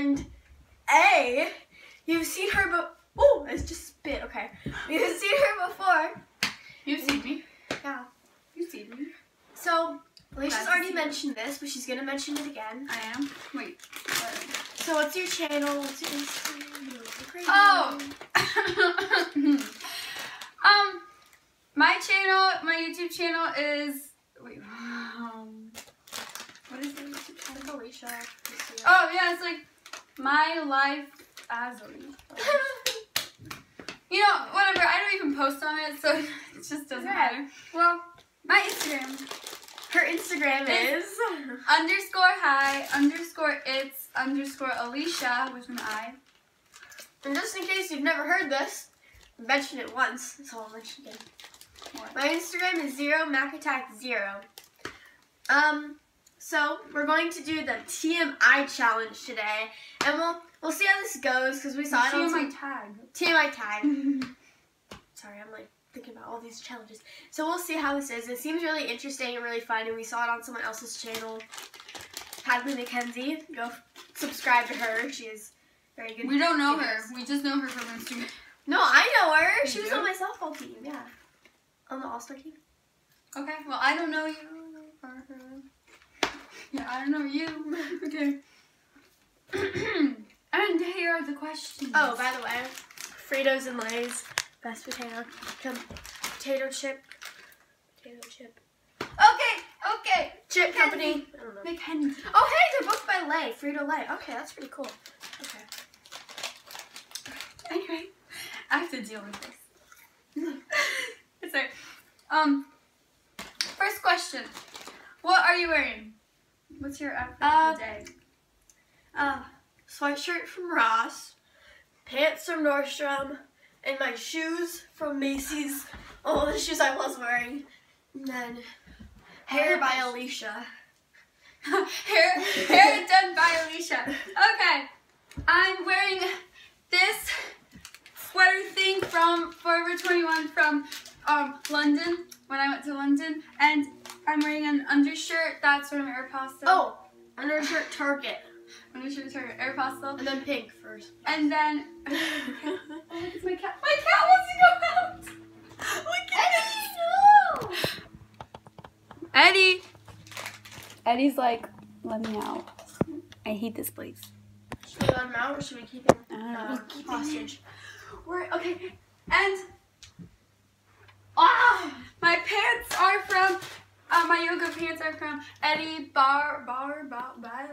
And A, you've seen her, but oh, it's just spit. Okay, you've seen her before. You've seen me. Yeah. You've seen me. So Alicia's already mentioned this, but she's gonna mention it again. I am. Wait. So what's your channel? What's your Instagram? Oh. um, my channel, my YouTube channel is. Wait. Um, what is the YouTube channel? Alicia. Oh yeah, it's like my life as. You know, whatever. I don't even post on it, so it just doesn't matter. Well, my Instagram Her Instagram is. underscore hi underscore it's underscore Alicia with an I. And just in case you've never heard this, mention it once, so I'll mention it again. What? My Instagram is zero macattack zero. Um, so we're going to do the TMI challenge today, and we'll we'll see how this goes because we saw it on TMI tag. TMI tag. Sorry, I'm like thinking about all these challenges. So we'll see how this is. It seems really interesting and really fun, and we saw it on someone else's channel. Hadley McKenzie, go subscribe to her. She is very good. we don't know her. We just know her from Instagram. No, I know her. You She was on my softball team. Yeah, on the All Star team. Okay. Well, I don't know you. or her. Yeah, I don't know you. okay. and here are the questions. Oh, by the way, Fritos and Lay's best potato, potato chip, potato chip, Okay. Okay. chip company. I don't know. Mackenzie. Oh, hey, they're both by Lay, Frito Lay. Okay, that's pretty cool. Okay. Anyway, I have to deal with this. it's alright. Um, first question. What are you wearing? What's your outfit Uh, of the day? Uh, sweatshirt from Ross, pants from Nordstrom, and my shoes from Macy's. Oh, the shoes I was wearing. And then hair by Alicia. hair, hair done by Alicia. Okay, I'm wearing this sweater thing from Forever 21 from um, London when I went to London, and I'm wearing an undershirt that's from Aeropostale. Oh, undershirt Target. undershirt from Aeropostale, And then pink first. and then oh, look, it's my cat. My cat wants to go out. Look at Eddie. No. Eddie. Eddie's like, let me out. I hate this place. Should we let him out or should we keep him I don't uh, know. hostage? We're okay, and ah, my pants are from. Uh, my pants are from Eddie Bar Bar Bar Bar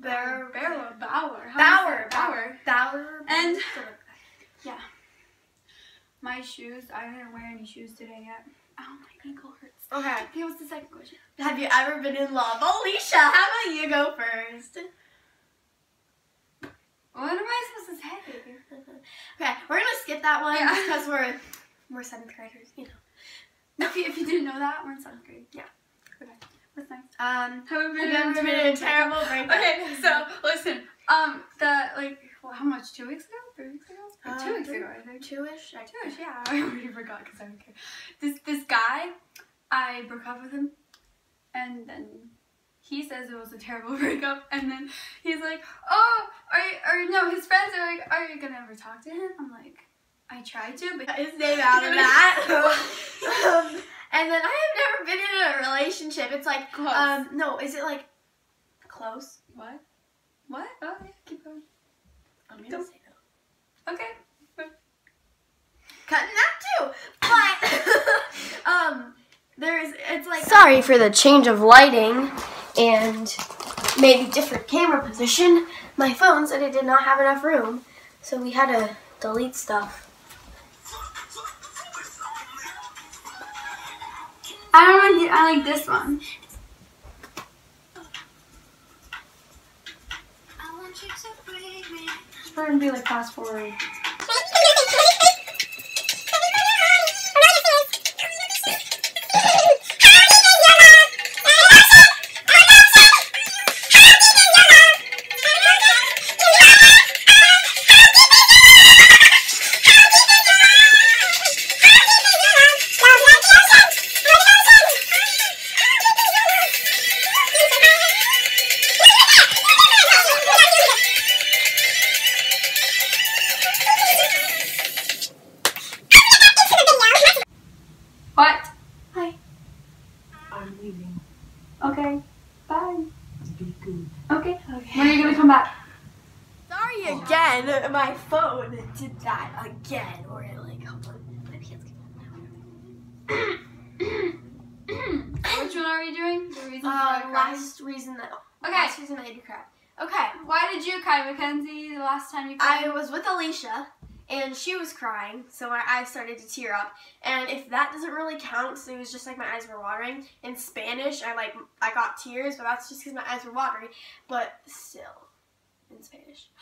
Bar- Bauer Bauer How Bauer. Bauer. Bauer. And- that. My shoes. I didn't wear any shoes today yet. Oh, my ankle hurts. Okay. Okay, what's the second question? Have you ever been in love? Alicia, how about you go first? What am I supposed to say? Okay, we're gonna skip that one Yeah. because we're we're seventh graders, you know. If you, if you didn't know that, we're in seventh grade. Yeah. Okay. What's next? Um, Have we have you ever been in a terrible breakup? Okay, so listen. Um, the like, well, how much? Two weeks ago? Three weeks ago? Uh, two weeks three- ago, I think. two-ish. I Two weeks, yeah. I already forgot because I don't care. This this guy, I broke up with him, and then he says it was a terrible breakup, and then he's like, "Oh, are you, or no?" His friends are like, "Are you gonna ever talk to him?" I'm like, "I tried to, but his name out of that. And then I have never been in a relationship. It's like, Close. um, no, is it like close? what? What? Oh yeah, keep going. I'm gonna Don't- say no. Okay. cutting that too. But um, there's it's like sorry for the change of lighting and maybe different camera position. My phone said it did not have enough room, so we had to delete stuff. I don't like. I like this one. It's probably gonna be like fast forward. Okay. Bye. Okay. okay. When are you gonna come back? Sorry again. My phone did that again. Or it like, hold on. My hands Which one are we doing? The reason uh, last reason that. Okay. Last reason I had to cry. Okay. Why did you cry, Mackenzie? The last time you cried? I was with Alicia and she was crying, so my eyes started to tear up. And if that doesn't really count, so it was just like my eyes were watering. In Spanish, I like I got tears, but that's just because my eyes were watering. But still, in Spanish.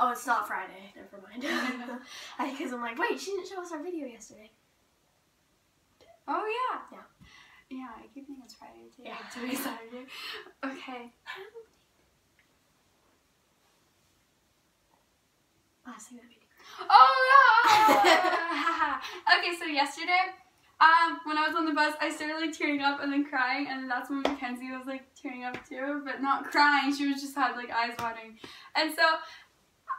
Oh, it's not Friday. Never mind. Because I'm like, wait, she didn't show us our video yesterday. Oh yeah. Yeah. Yeah, I keep thinking it's Friday too. Yeah. Today's Saturday. Okay. Last thing that Oh no! okay, so yesterday, um, when I was on the bus, I started like tearing up and then crying, and that's when Mackenzie was like tearing up too, but not crying. She was just had like eyes watering. And so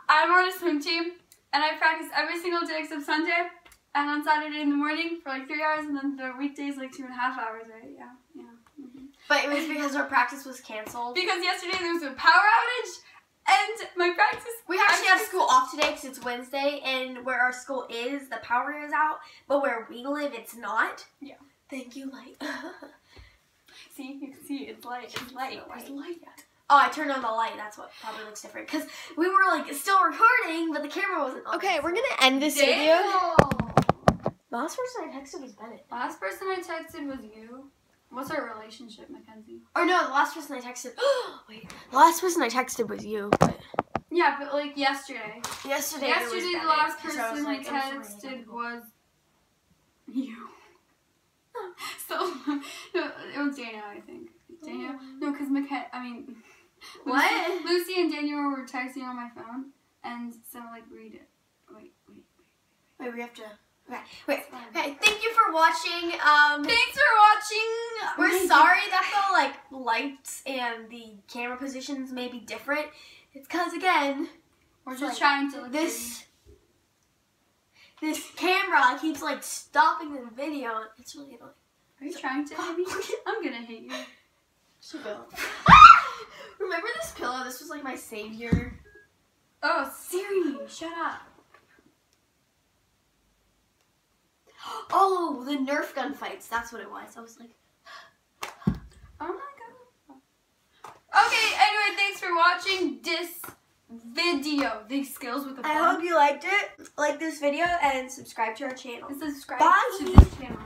I'm on a swim team, and I practice every single day except Sunday, and on Saturday in the morning for like three hours, and then the weekdays like two and a half hours, right? Yeah, yeah. Mm-hmm. But it was because our practice was canceled. Because yesterday there was a power outage and my practice. We actually have school off today because it's Wednesday, and where our school is, the power is out. But where we live, it's not. Yeah. Thank you, light. see, you can see it's light. It's light. Where's light at? Oh, I turned on the light. That's what probably looks different. Because we were like still recording, but the camera wasn't on. Okay, we're gonna end this Damn. video. Last person I texted was Bennett. Last person I texted was you. What's our relationship, Mackenzie? Or no, the last person I texted. Wait, the last person I texted was you. But... Yeah, but like yesterday. Yesterday. Yesterday, the last person so like, we texted was you. so no, it was Daniel, I think. Daniel. Oh. No, because Mackenzie. I mean. What? Lucy, Lucy and Daniel were texting on my phone, and so like read it. Wait, wait, wait, wait. Wait, we have to. Okay, wait. Okay, thank you for watching. Um, Thanks for watching. We're sorry that the like lights and the camera positions may be different. It's cause again, we're just like, trying to this. This camera keeps like stopping the video. It's really annoying. Are you trying to hit me? I'm gonna hit you. Remember this pillow? This was like my savior. Oh, Siri, shut up. Oh, the Nerf gun fights. That's what it was. I was like, oh my god. Okay, anyway, thanks for watching this video. The skills with the I hope you liked it. Like this video and subscribe to our channel. And subscribe Bye. to this channel.